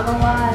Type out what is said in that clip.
Otherwise,